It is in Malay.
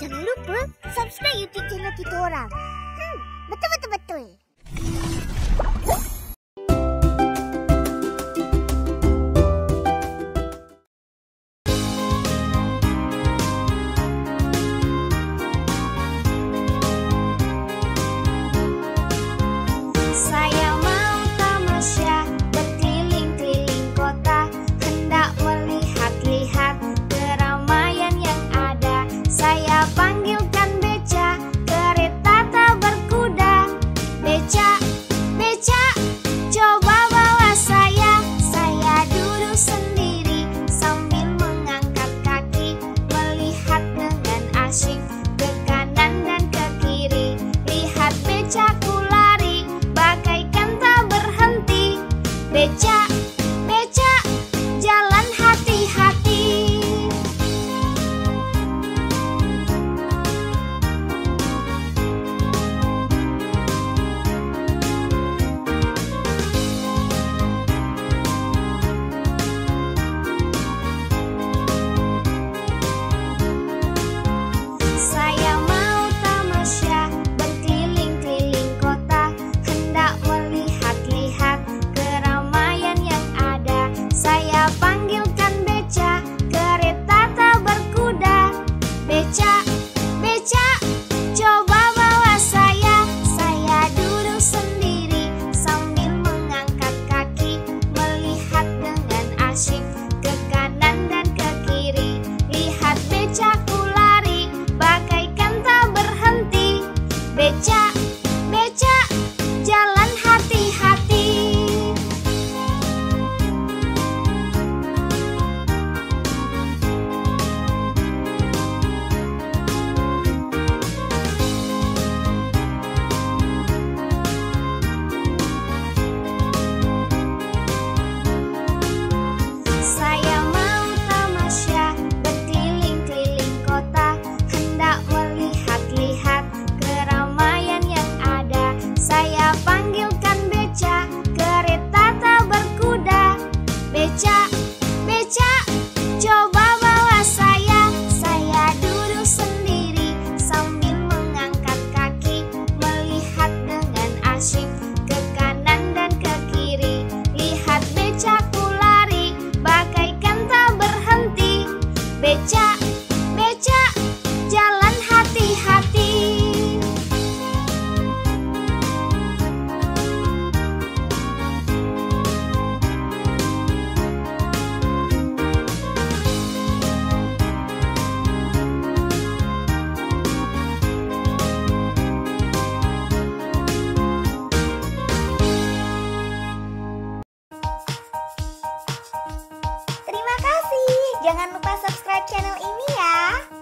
Jangan lupa subscribe YouTube channel kita orang. Hmm, betul betul betul. 빵기 aprovechar. Jangan lupa subscribe channel ini ya.